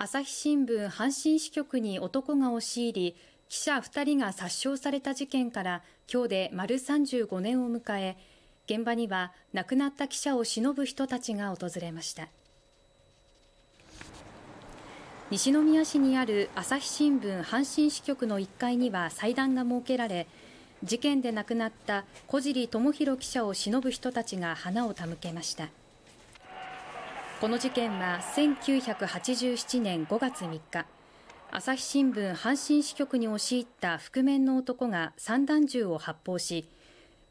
朝日新聞阪神支局に男が押し入り記者2人が殺傷された事件から今日で丸35年を迎え現場には亡くなった記者を偲ぶ人たちが訪れました。西宮市にある朝日新聞阪神支局の1階には祭壇が設けられ事件で亡くなった小尻智弘記者を偲ぶ人たちが花を手向けました。この事件は1987年5月3日。朝日新聞阪神支局に押し入った覆面の男が散弾銃を発砲し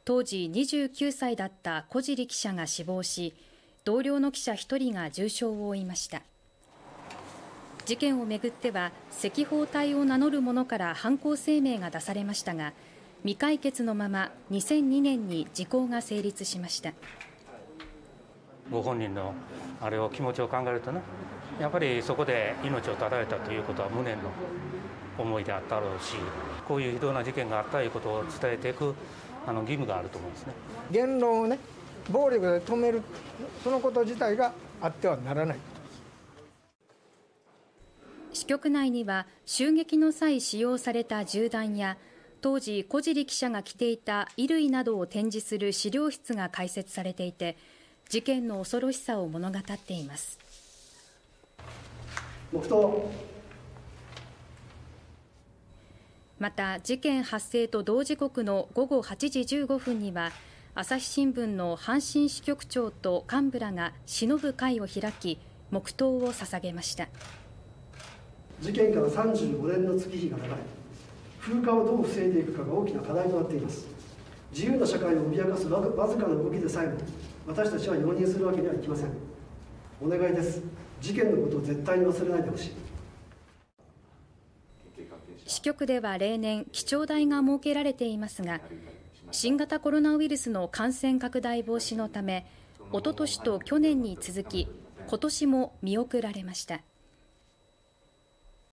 当時29歳だった小尻記者が死亡し同僚の記者1人が重傷を負いました。事件をめぐっては赤報隊を名乗る者から犯行声明が出されましたが未解決のまま2002年に時効が成立しました。ご本人のあれを気持ちを考えるとねやっぱりそこで命を絶たれたということは無念の思いであったろうしこういう非道な事件があったということを伝えていくあの義務があると思うんですね。言論をね暴力で止めるそのこと自体があってはならない。支局内には襲撃の際使用された銃弾や当時小尻記者が着ていた衣類などを展示する資料室が開設されていて事件の恐ろしさを物語っています。また事件発生と同時刻の午後8時15分には朝日新聞の阪神支局長と幹部らが忍ぶ会を開き黙祷を捧げました。事件から35年の月日が流れ風化をどう防いでいくかが大きな課題となっています。自由な社会を脅かすわずかな動きでさえも私たちは容認するわけにはいきません。お願いです。事件のことを絶対に忘れないでほしい。支局では例年記帳台が設けられていますが新型コロナウイルスの感染拡大防止のためおととしと去年に続き今年も見送られました